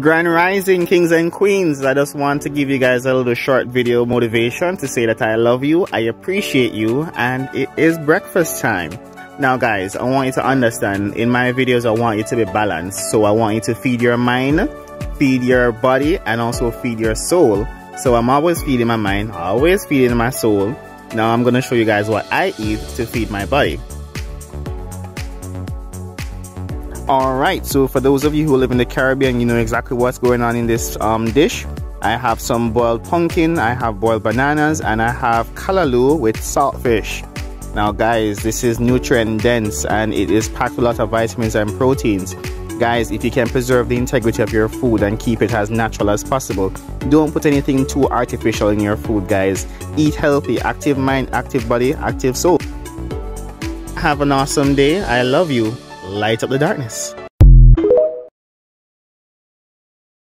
Grand Rising Kings and Queens, I just want to give you guys a little short video motivation to say that I love you, I appreciate you, and it is breakfast time. Now guys, I want you to understand, in my videos I want you to be balanced. So I want you to feed your mind, feed your body, and also feed your soul. So I'm always feeding my mind, always feeding my soul. Now I'm to show you guys what I eat to feed my body. Alright, so for those of you who live in the Caribbean, you know exactly what's going on in this um, dish. I have some boiled pumpkin, I have boiled bananas, and I have callaloo with saltfish. Now guys, this is nutrient dense and it is packed with a lot of vitamins and proteins. Guys, if you can preserve the integrity of your food and keep it as natural as possible, don't put anything too artificial in your food, guys. Eat healthy, active mind, active body, active soul. Have an awesome day. I love you light up the darkness.